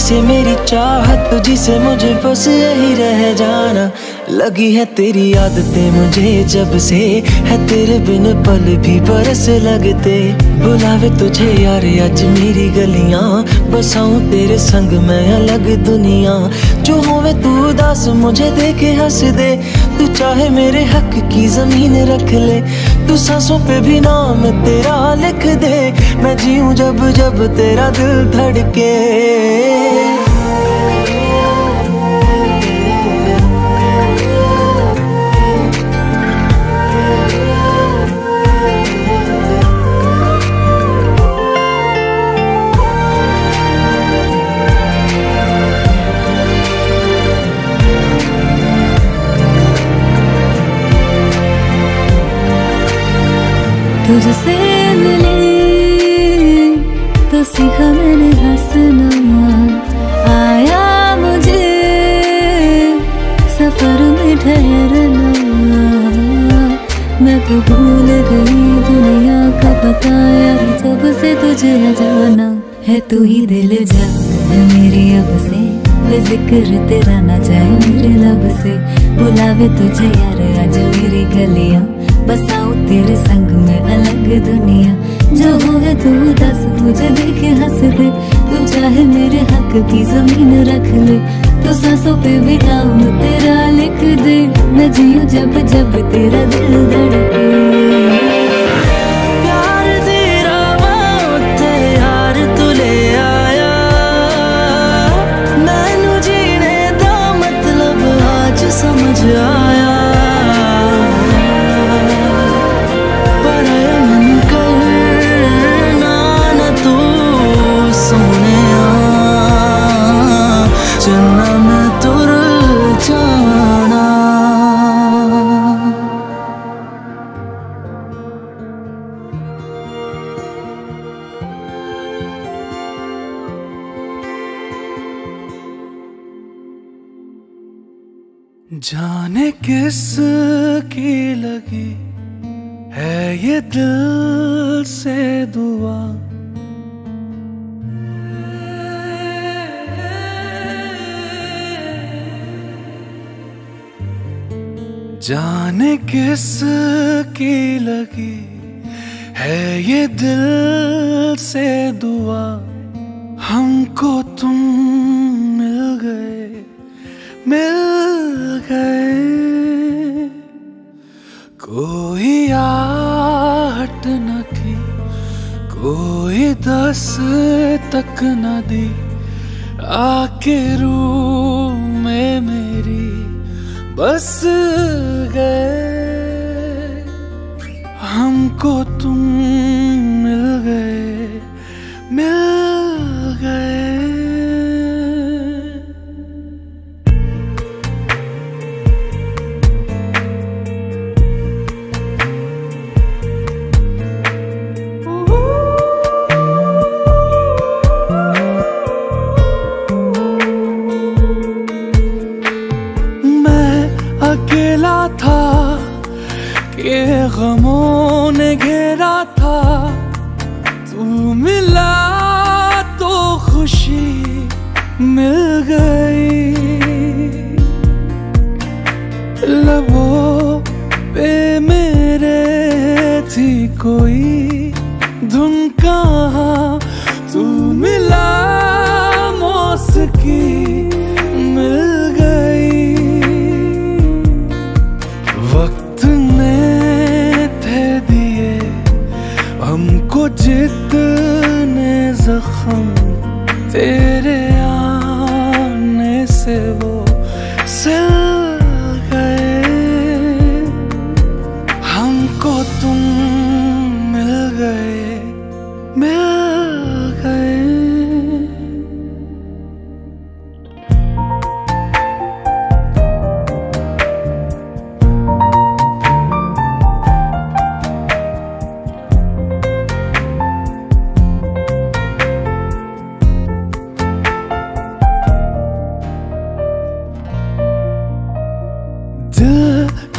से मेरी चाहत तुझी से मुझे बस यही रह जाना। लगी है तेरी आदतें मुझे जब से, है तेरे बिन पल भी बरस लगते। बुलावे तुझे यार, आज मेरी गलियाँ बसाऊं तेरे संग मैं अलग दुनिया। जो होवे तू उदास, मुझे देखे हंस दे। तू चाहे मेरे हक की ज़मीन रख ले। तू सांसों पे भी नाम तेरा लिख दे। मैं जीऊं जब जब तेरा दिल धड़के। तुझसे मिले तो सीखा मैंने हंसना। आया मुझे सफ़र में ठहरना। मैं तो भूल गई दुनिया का पता यार, जब से तुझे है जाना। है तू ही दिल जा मेरी अब से। ज़िक्र तेरा ना जाए मेरे लब से। बुलावे तुझे यार, आज मेरी गलियाँ। बसाऊं तेरे संग अलग दुनिया। जो हो है तू दस मुझे देखे हंस दे तू चाहे मेरे हक की ज़मीन रख ले। तो सासों पे भी नाम तेरा लिख दे। मैं जियो जब जब तेरा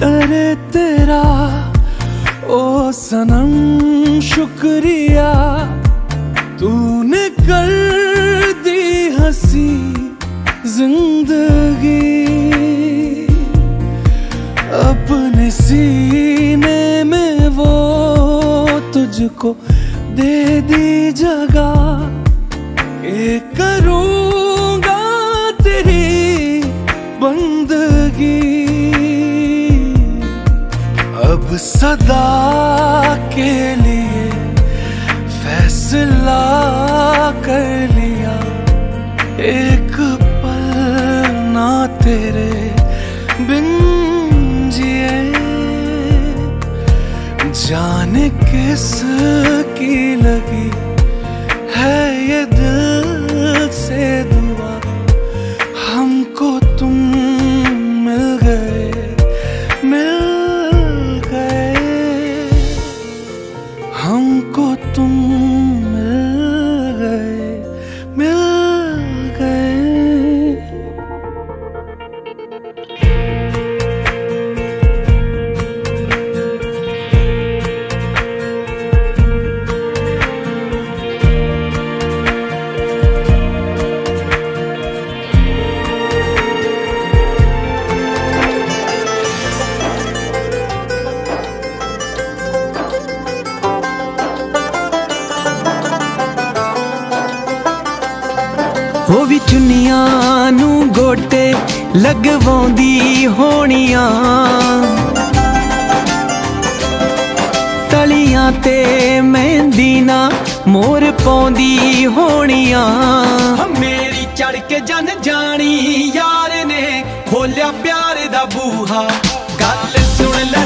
करे तेरा, ओ सनम, शुक्रिया। तूने कर दी हँसी ज़िंदगी। अपने सीने में वो तुझको दे दी जगह। एक सदा के लिए फैसला कर लिया। एक पल ना तेरे बिन जिए। जाने किस की लगी ਪਾਉਂਦੀ ਹੋਣੀਆਂ। ਮੇਰੀ ਚੜ ਕੇ ਜਨ ਜਾਣੀ ਯਾਰ ਨੇ ਖੋਲਿਆ ਪਿਆਰ ਦਾ ਬੂਹਾ। ਗੱਲ ਸੁਣ ਲੈ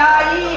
के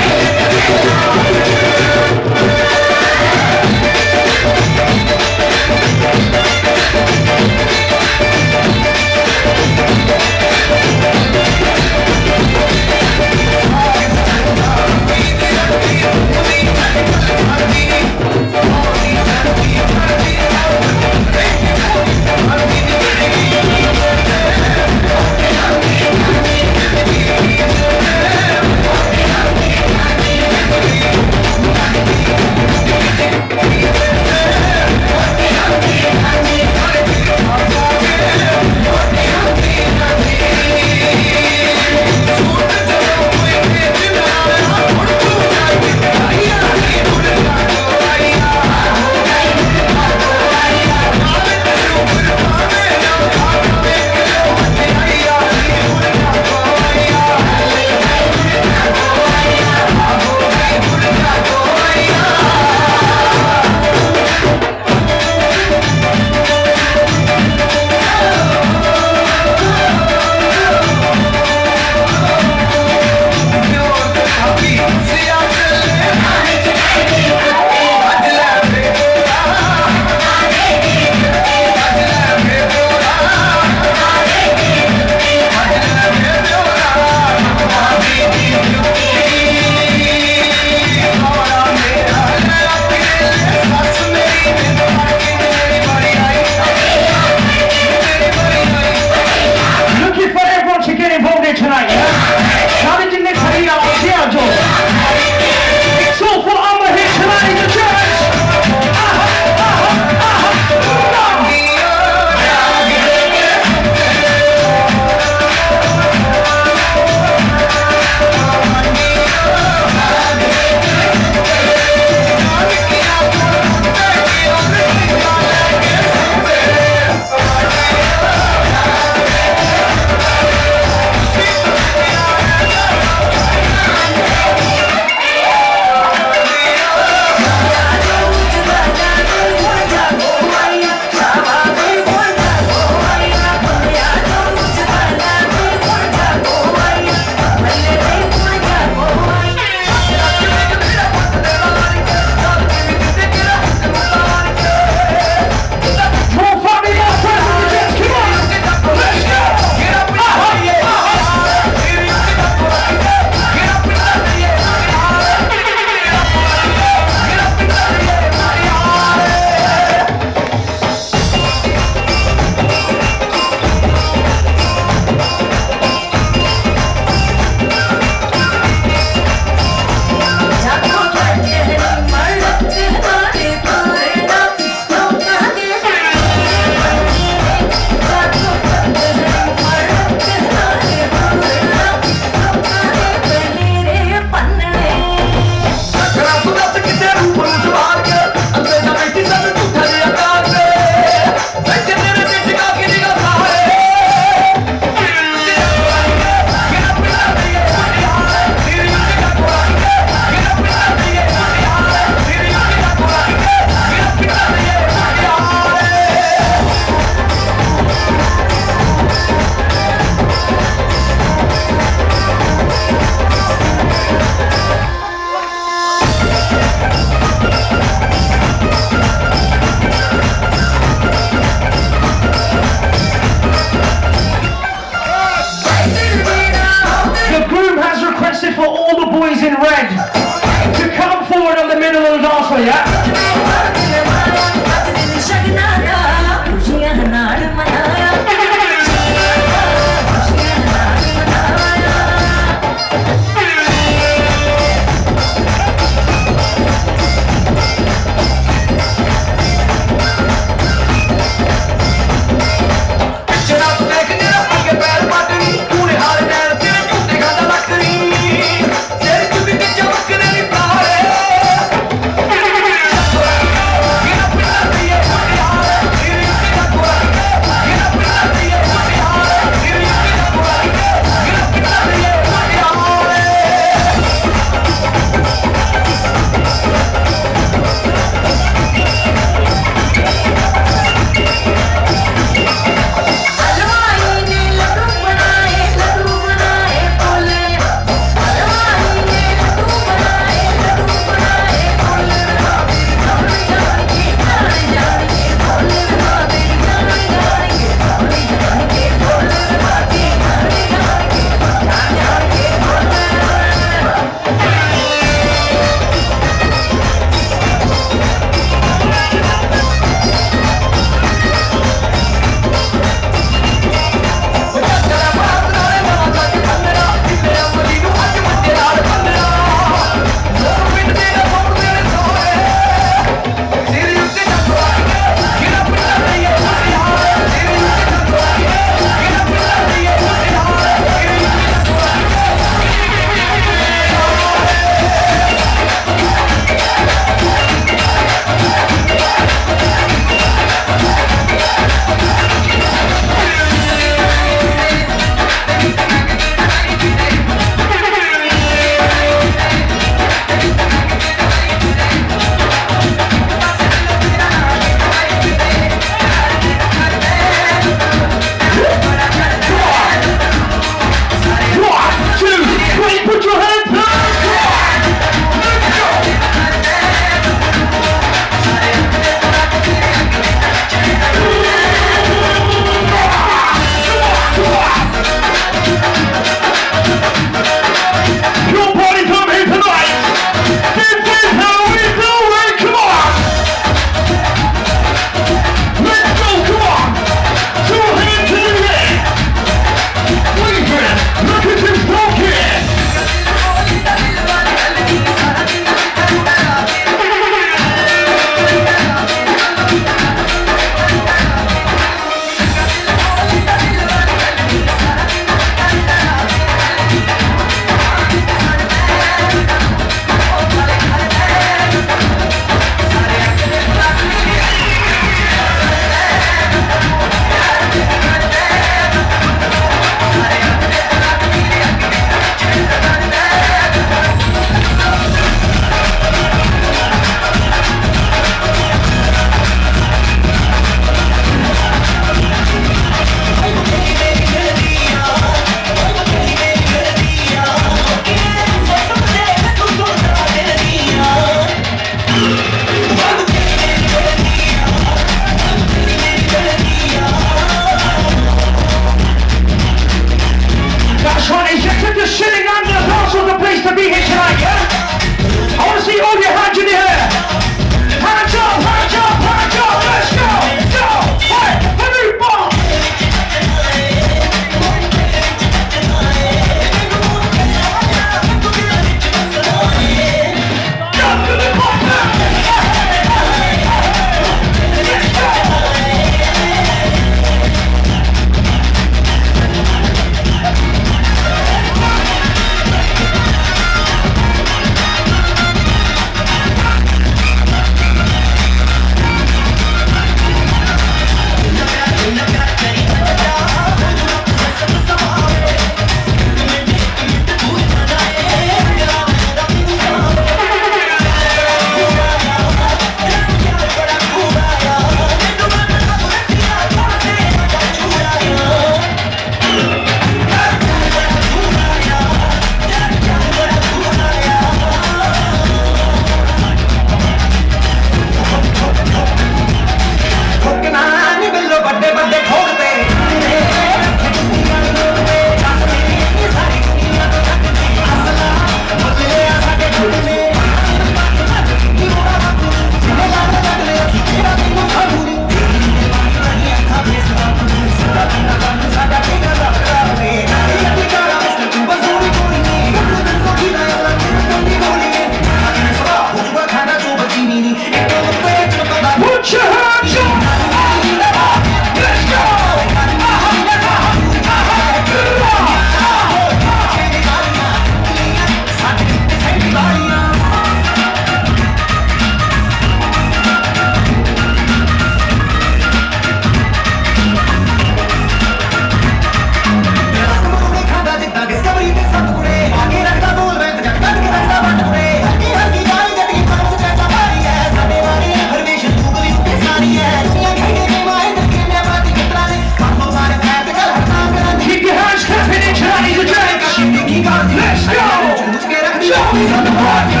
Don't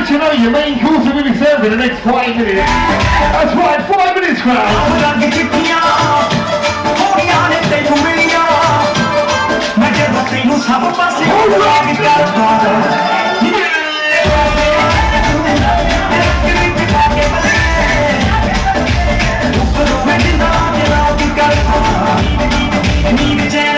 let you know your main course will be served in the next five minutes. That's right, five minutes, crowd. a.